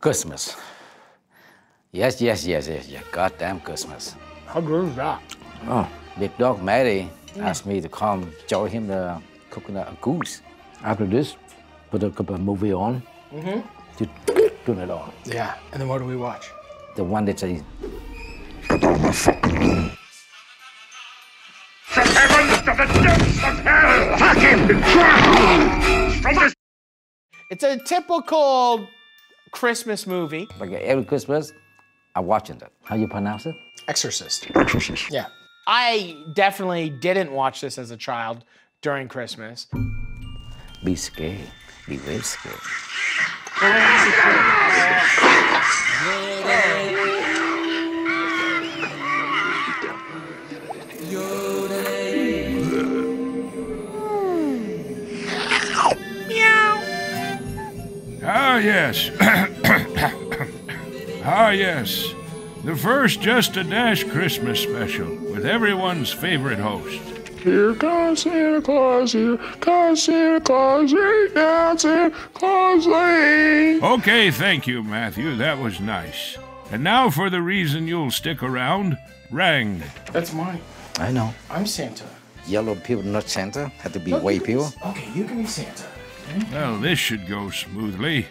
Christmas. Yes, yes, yes, yes, yes. Goddamn Christmas. How good is that? Oh, big dog Matty asked me to come show him the coconut goose. After this, put a couple of movie on. Mm-hmm. To turn it on. Yeah. And then what do we watch? The one that's a It's a typical Christmas movie. like every Christmas, I'm watching that. How you pronounce it? Exorcist. Exorcist. Yeah. I definitely didn't watch this as a child during Christmas. Be scared. Be real scared. Yes. ah, yes. The first Just a Dash Christmas special with everyone's favorite host. Here comes Santa Claus, here comes Santa Claus, right down Santa Claus Lane. Okay, thank you, Matthew. That was nice. And now for the reason you'll stick around Rang. That's mine. I know. I'm Santa. Yellow people, not Santa. Had to be white people. Okay, you can be Santa. Well, this should go smoothly.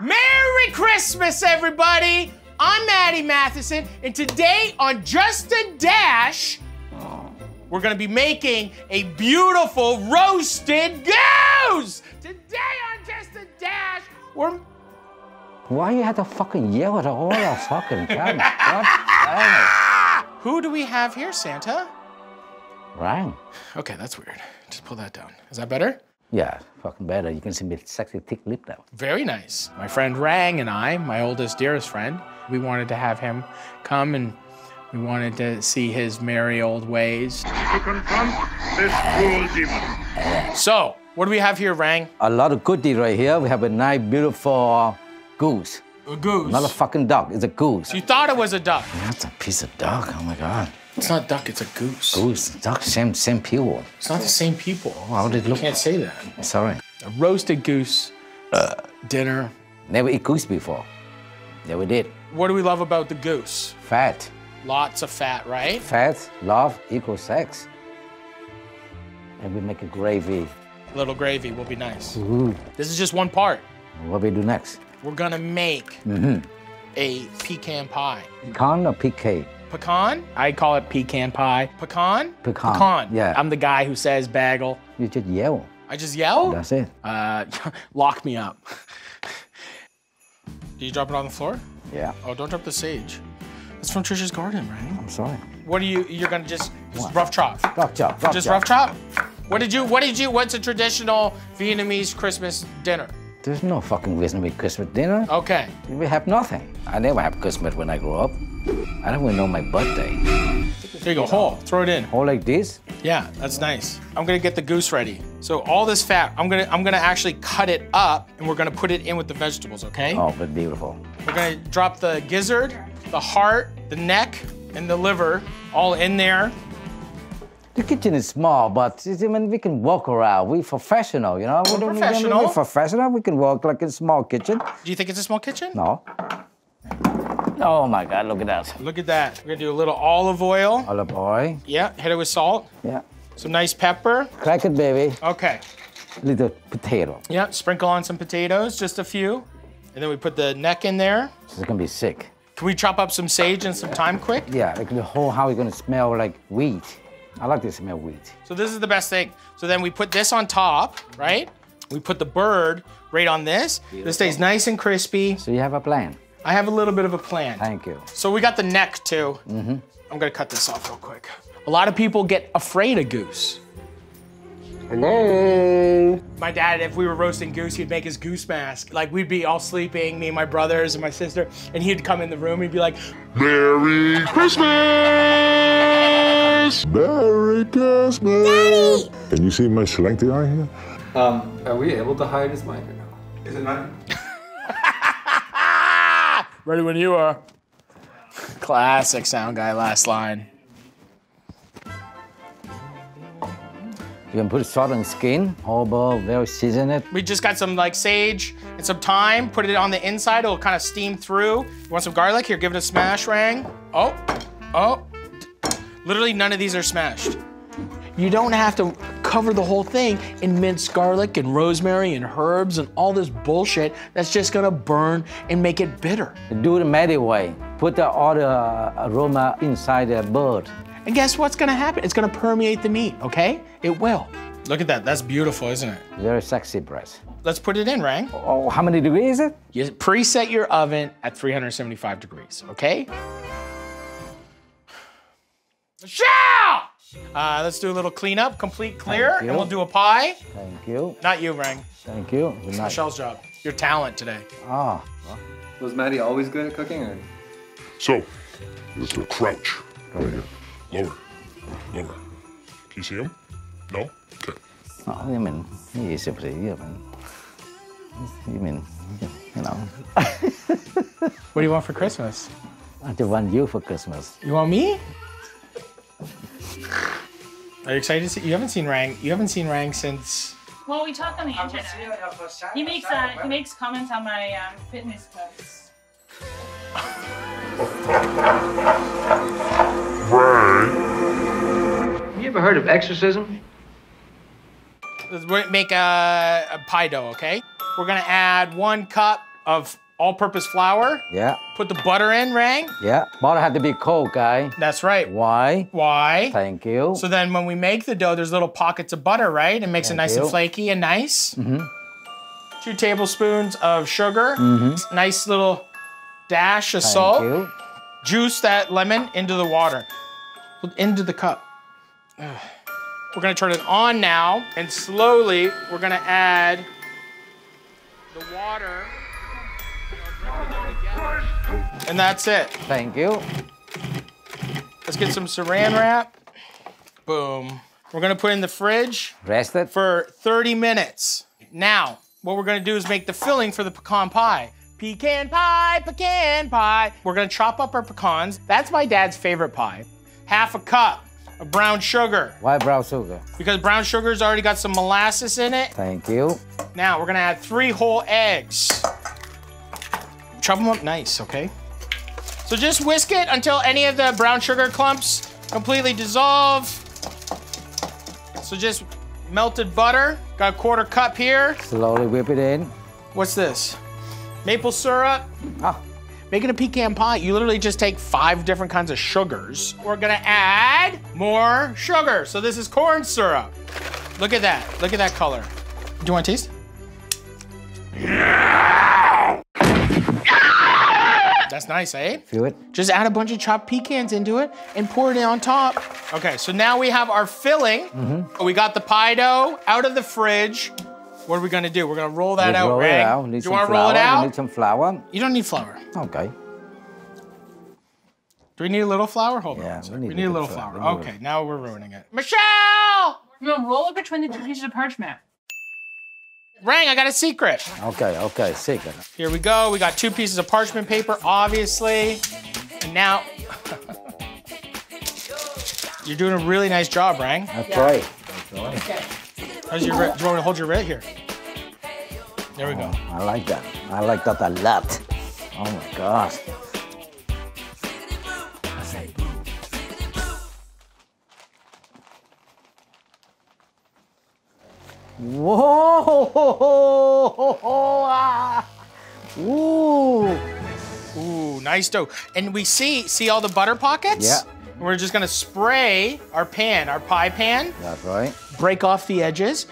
Merry Christmas, everybody! I'm Matty Matheson, and today on Just a Dash, we're gonna be making a beautiful roasted goose! Today on Just a Dash, we're Why you had to fucking yell at all the fucking time? God damn Who do we have here, Santa? It. Rang. Okay, that's weird. Just pull that down. Is that better? Yeah, fucking better. You can see me sexy thick lip now. Very nice. My friend Rang and I, my oldest, dearest friend, we wanted to have him come and we wanted to see his merry old ways. To confront this cruel demon. So, what do we have here, Rang? A lot of goodie right here. We have a nice, beautiful goose. A goose. Not a fucking duck. It's a goose. You thought it was a duck. That's a piece of duck. Oh my god. It's not duck, it's a goose. Goose, duck, same, same people. It's not the same people. Oh, How did it look? Can't say that. Sorry. A roasted goose dinner. Never eat goose before. Never did. What do we love about the goose? Fat. Lots of fat, right? Fat, love equals sex. And we make a gravy. A little gravy will be nice. Ooh. This is just one part. What we do next? We're gonna make mm -hmm. a pecan pie. Pecan or PK? Pecan? I call it pecan pie. Pecan? Pecan, Pecan. yeah. I'm the guy who says bagel. You just yell. I just yell? That's it. Uh, lock me up. Do you drop it on the floor? Yeah. Oh, don't drop the sage. That's from Trisha's garden, right? I'm sorry. What are you? You're gonna just, just rough chop. Rough chop. Rough Just chop. rough chop. What did you? What did you? What's a traditional Vietnamese Christmas dinner? There's no fucking reason to make Christmas dinner. Okay. We have nothing. I never have Christmas when I grow up. I don't even know my birthday. There you go. Whole. Throw it in. All like this? Yeah, that's nice. I'm gonna get the goose ready. So all this fat, I'm gonna I'm gonna actually cut it up and we're gonna put it in with the vegetables. Okay. Oh, but beautiful. We're gonna drop the gizzard, the heart, the neck, and the liver all in there. The kitchen is small, but I mean, we can walk around. We're professional, you know. we don't- we don't- professional. We're professional. We can walk like a small kitchen. Do you think it's a small kitchen? No. Oh my God! Look at that. Look at that. We're gonna do a little olive oil. Olive oil. Yeah, hit it with salt. Yeah. Some nice pepper. Crack it, baby. Okay. Little potato. Yeah, sprinkle on some potatoes, just a few. And then we put the neck in there. It's gonna be sick. Can we chop up some sage and some thyme quick? Yeah, like the whole house is gonna smell like wheat. I like to smell wheat. So this is the best thing. So then we put this on top, right? We put the bird right on this. This stays nice and crispy. So you have a plan. I have a little bit of a plan. Thank you. So we got the neck too. Mm-hmm. I'm gonna cut this off real quick. A lot of people get afraid of goose. Hello. My dad, if we were roasting goose, he'd make his goose mask. Like we'd be all sleeping, me and my brothers and my sister, and he'd come in the room. He'd be like, Merry Christmas. Merry Christmas. Daddy! Can you see my selected eye here? Um, are we able to hide his mic or no? Is it not? "Ready when you are." Classic sound guy. Last line. You can put salt and skin, over, very season it. We just got some like sage and some thyme. Put it on the inside. It'll kind of steam through. You want some garlic? Here, give it a smash, Rang. Oh, oh. Literally none of these are smashed. You don't have to cover the whole thing in minced garlic and rosemary and herbs and all this bullshit that's just gonna burn and make it bitter. Do it the Matty way. Put the, all the uh, aroma inside the bird. And guess what's gonna happen? It's gonna permeate the meat, okay? It will. Look at that, that's beautiful, isn't it? Very sexy breast. Let's put it in, Rang. Oh, how many degrees is it? You preset your oven at 375 degrees, okay? Michelle! Uh, let's do a little cleanup, complete clear, and we'll do a pie. Thank you. Not you, Rang. Thank you. Good night. Michelle's job. Your talent today. Ah, Was Matty always good at cooking, or? So, this is a crouch right here. Lower, lower. Can you see him? No? Okay. oh, you mean, easy for you, man. You mean, you know, What do you want for Christmas? I just want you for Christmas. You want me? Are you excited to see? You haven't seen Rang. You haven't seen Rang since. Well, we talk on the internet. He makes uh, he makes comments on my um, fitness clips. Have you ever heard of exorcism? Let's make a, a pie dough, okay? We're gonna add one cup of all-purpose flour. Yeah, Put the butter in, Rang. yeah. Butter had to be cold, guy. That's right. Why? Why? Thank you. So then when we make the dough, there's little pockets of butter, right? It makes it Thank nice and flaky and nice. Mm-hmm. Two tablespoons of sugar. Mm-hmm. Nice little dash of Thank salt. you. Juice that lemon into the water, into the cup. Ugh. We're gonna turn it on now, and slowly we're gonna add the water. And that's it. Thank you. Let's get some saran wrap. Boom. We're gonna put it in the fridge Rest it. for 30 minutes. Now, what we're gonna do is make the filling for the pecan pie. Pecan pie, pecan pie. We're gonna chop up our pecans. That's my dad's favorite pie. Half a cup of brown sugar, Why brown sugar? because brown sugar's already got some molasses in it. Thank you. Now, we're gonna add three whole eggs. Chop them up nice, okay? So just whisk it until any of the brown sugar clumps completely dissolve. So just melted butter. Got a quarter cup here. Slowly whip it in. What's this? Maple syrup. Ah, Making a pecan pie, you literally just take five different kinds of sugars. We're gonna add more sugar. So this is corn syrup. Look at that. Look at that color. Do you want to taste? That's nice, eh? feel it. Just add a bunch of chopped pecans into it and pour it in on top. Okay, so now we have our filling. We got the pie dough out of the fridge. What are we gonna do? We're gonna roll that We out, roll Rang. it out. We Do Need you some wanna flour. roll it We out? need some flour. You don't need flour. Okay. Do we need a little flour? Hold Yeah, on. a sec. we We need need, a a little flour. flour. We need a Okay, now we're ruining it. Michelle! You know, roll it between the two pieces of parchment. Rang, I got a secret. Okay, okay, secret. Here we go. We got two pieces of parchment paper, obviously. And now. You're doing a really nice job, Rang. That's right. How's your? Do you want me to hold your writ here? There we go. I like that. I like that a lot. Oh my gosh. Whoa! Ah. Ooh! Ooh, nice dough. And we see, see all the butter pockets? Yeah. We're just gonna spray our pan, our pie pan, That's right. break off the edges.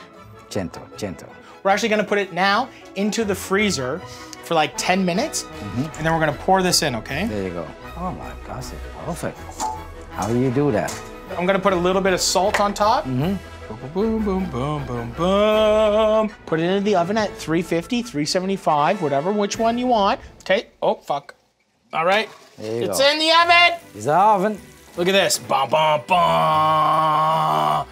Gentle, gentle. We're actually gonna put it now into the freezer for like 10 minutes, and then we're gonna pour this in, okay? There you go. Oh my gosh, it's perfect. How do you do that? I'm gonna put a little bit of salt on top. Mm-hmm. Boom, boom, boom, boom, boom. Put it into the oven at 350, 375, whatever, which one you want. Okay, oh, fuck. All right, There you it's go. in the oven. It's the oven. Look at this. Bum, bum, bum.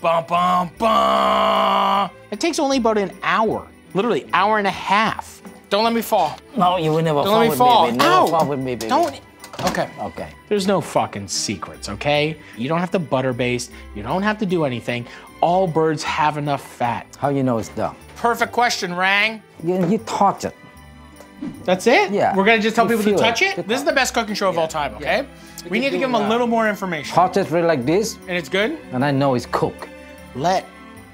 Bum, bum, bum. It takes only about an hour, literally hour and a half. Don't let me fall. No, you will never Don't fall let me with fall. me, baby. Never Ow. fall with me, baby. Don't. Okay. Okay. There's no fucking secrets, okay? You don't have to butter baste. You don't have to do anything. All birds have enough fat. How you know it's done? Perfect question, Rang. You, you touch it. That's it? Yeah. We're gonna just tell You people to touch it. it? This is the best cooking show of all time, okay? We need to give them a little more information. Touch it really like this, And it's good? and I know it's cooked. Let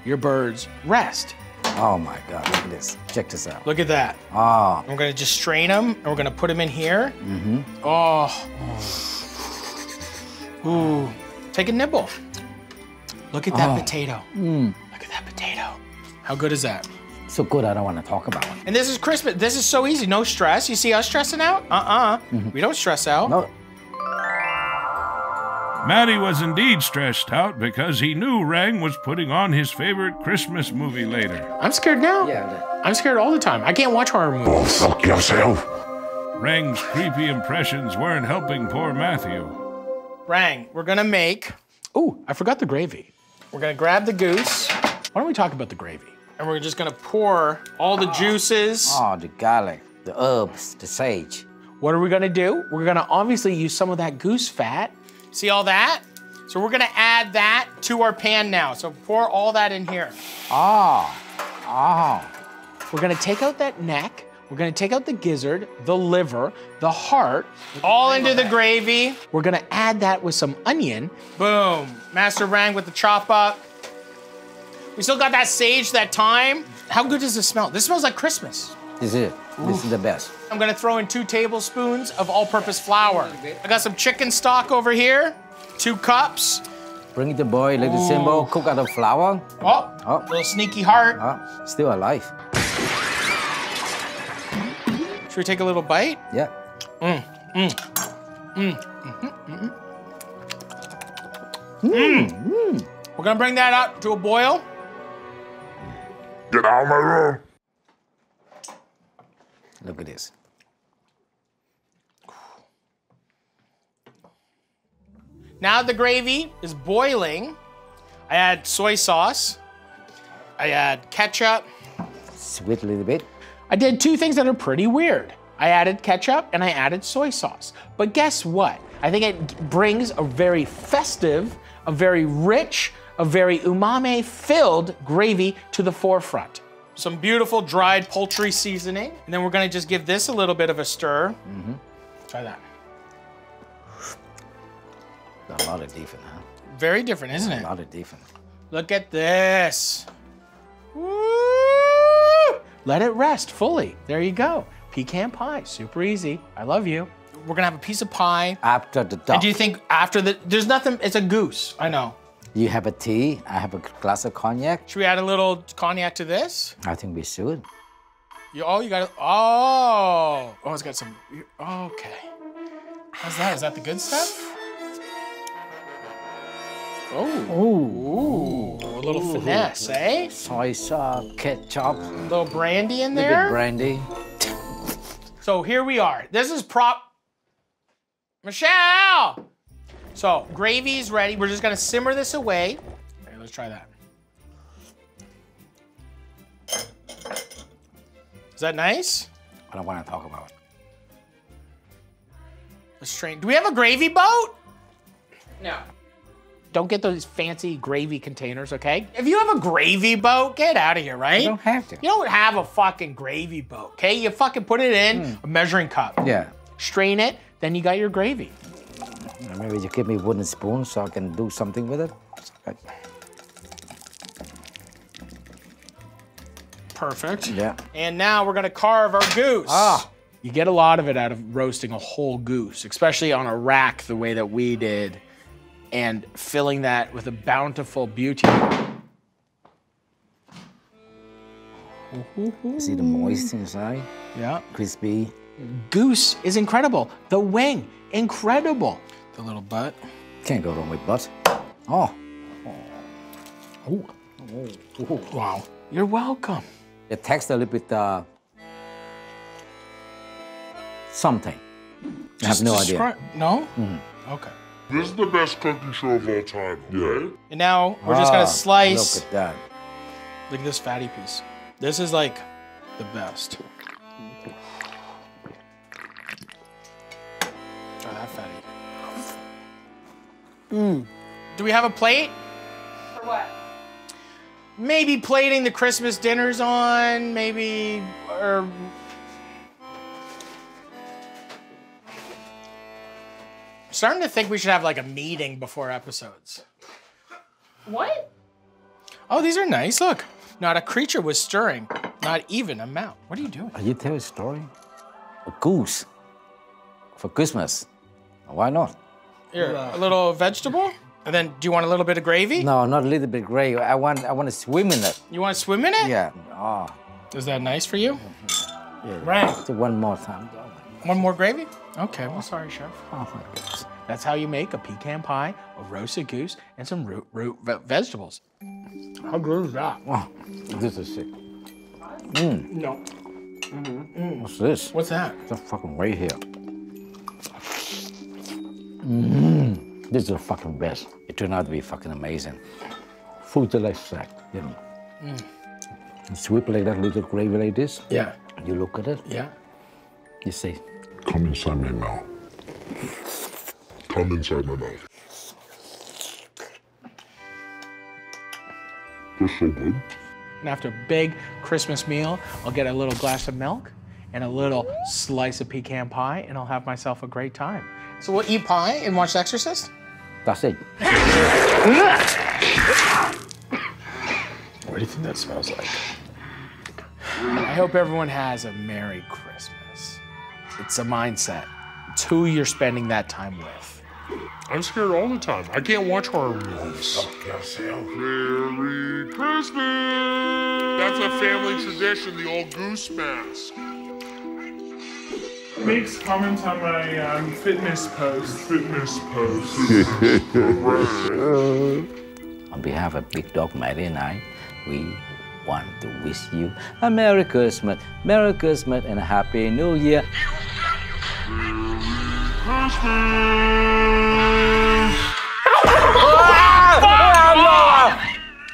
your birds rest. Oh my God, look at this. Check this out. Look at that. Ah, I'm gonna just strain them, and we're gonna put them in here. Mm-hmm. Oh. Ooh. Take a nibble. Look at that potato. Mm. Look at that potato. How good is that? so good I don't want to talk about it. And this is Christmas. This is so easy. No stress. You see us stressing out? Uh-uh. Mm -hmm. We don't stress out. No, Matty was indeed stressed out because he knew Rang was putting on his favorite Christmas movie later. I'm scared now. yeah, I'm scared all the time. I can't watch horror movies. Oh, fuck yourself. Rang's creepy impressions weren't helping poor Matthew. Rang, we're gonna make. Oh, I forgot the gravy. We're gonna grab the goose. Why don't we talk about the gravy? And we're just gonna pour all the juices. oh, the garlic, the herbs, the sage. What are we gonna do? We're gonna obviously use some of that goose fat. See all that? So we're gonna add that to our pan now. So pour all that in here. Ah, ah. We're gonna take out that neck. We're gonna take out the gizzard, the liver, the heart, all into the gravy. We're gonna add that with some onion. Boom. Master Rang with the chop up. We still got that sage, that thyme. How good does this smell? This smells like Christmas. This is it. This is the best. I'm gonna throw in two tablespoons of all-purpose flour. I got some chicken stock over here, two cups. Bring it to boy, let it simmer, cook out of flour. Oh, Oh. little sneaky heart. Ah, still alive. Should we take a little bite? Yeah. Mmm. Mmm. Mmm. Mmm. Mmm. We're gonna bring that up to a boil. Get out of my room. Look at this. Now the gravy is boiling. I add soy sauce. I add ketchup. Sweet a little bit. I did two things that are pretty weird. I added ketchup and I added soy sauce. But guess what? I think it brings a very festive, a very rich, a very umami filled gravy to the forefront. Some beautiful dried poultry seasoning. And then we're gonna just give this a little bit of a stir. Mm -hmm. Try that. A lot of different, huh? Very different, isn't it? A lot of different. Look at this. Woo! Let it rest fully. There you go. Pecan pie, super easy. I love you. We're gonna have a piece of pie. After the And do you think after the, there's nothing, it's a goose, I know. you have a tea, I have a glass of cognac. Should we add a little cognac to this? I think we should. You, oh, you got it. Oh, oh, it's got some, oh, okay. How's that? Is that the good stuff? Oh, ooh, a little finesse, eh? Soy sauce, ketchup, A little brandy in a bit there. brandy. So here we are. This is prop. Michelle! So gravy's ready. We're just gonna simmer this away. Okay, let's try that. Is that nice? I don't want to talk about it. Let's strain. Do we have a gravy boat? No. Don't get those fancy gravy containers, okay? If you have a gravy boat, get out of here, right? You don't have to. You don't have a fucking gravy boat, okay? You fucking put it in a measuring cup. Yeah. Strain it, then you got your gravy. Maybe you give me a wooden spoon so I can do something with it. Perfect. Yeah. And now we're gonna carve our goose. Ah. You get a lot of it out of roasting a whole goose, especially on a rack the way that we did, and filling that with a bountiful beauty. See the moist inside, Yeah. crispy. Goose is incredible. The wing, incredible. The little butt. Can't go wrong with butt. Oh, Oh. oh. oh. Wow. You're welcome. it takes a little bit uh, something. I have no idea. Describe- No? Okay. This is the best cooking show of all time, okay? And now we're just Ah, gonna slice. Look at that. Look at this fatty piece. This is like the best. Try that fatty Do we have a plate? For what? Maybe plating the Christmas dinners on, maybe, or. Starting to think we should have like a meeting before episodes. What? Oh, these are nice. Look, not a creature was stirring, not even a mouse. What are you doing? Are you tell a story? A goose for Christmas. Why not? Here, a little vegetable, and then do you want a little bit of gravy? No, not a little bit gray. I want I want to swim in it. You want to swim in it? Yeah. Oh, Is that nice for you? yeah. Right. One more time. One more gravy? Okay, well, sorry, chef. Oh my goodness. That's how you make a pecan pie, a roasted goose, and some root, root ve- vegetables. How good is that? Oh, this is sick. No. Mm. Mm. What's this? What's that? It's fucking right here. Mm, this is the fucking best. It turned out to be fucking amazing. Food to like sack, you know. You sweep like that little gravy like this. Yeah. You look at it. Yeah. You say, Come inside me mouth. Come inside my mouth. They're so good. And after a big Christmas meal, I'll get a little glass of milk and a little slice of pecan pie, and I'll have myself a great time. So we'll eat pie and watch The Exorcist? that's it. What do you think that smells like? I hope everyone has a Merry Christmas. It's a mindset. It's who you're spending that time with. I'm scared all the time. I can't watch horror movies. Merry Christmas! That's a family tradition, the old goose mask. makes comments on my um, fitness post. Fitness post. On behalf of Big Dog Matty and I, we want to wish you a Merry Christmas, Merry Christmas, and a Happy New Year.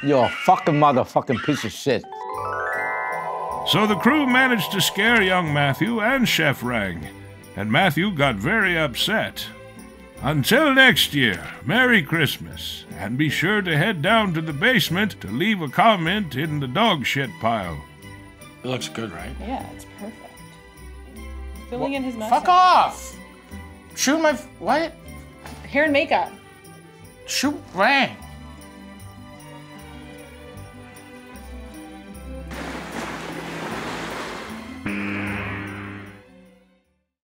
You're a fucking motherfucking piece of shit. So the crew managed to scare young Matthew and Chef Rang, and Matthew got very upset. Until next year, Merry Christmas, and be sure to head down to the basement to leave a comment in the dog shit pile. It looks good, right? Yeah, it's perfect. Filling in his mouth. Fuck off! Shoot my. What? Hair and makeup. Shoot Rang.